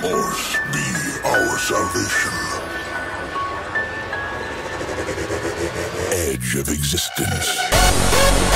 Force be our salvation. Edge of existence.